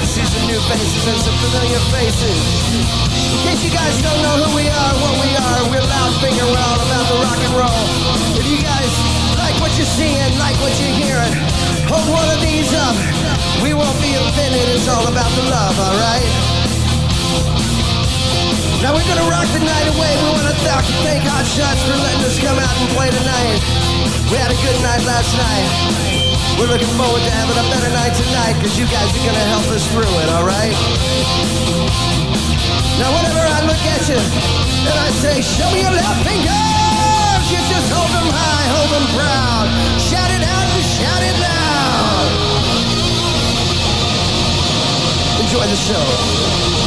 faces and some familiar faces. In case you guys don't know who we are, what we are, we're loud finger, we're all about the rock and roll. If you guys like what you're seeing, like what you're hearing, hold one of these up. We won't be offended, it's all about the love, alright? Now we're gonna rock the night away. We wanna thank, thank Hot Shots for letting us come out and play tonight. We had a good night last night. We're looking forward to having a better night tonight because you guys are gonna help us through it, alright? Now whenever I look at you and I say, show me your left fingers, you just hold them high, hold them proud. Shout it out and shout it loud. Enjoy the show.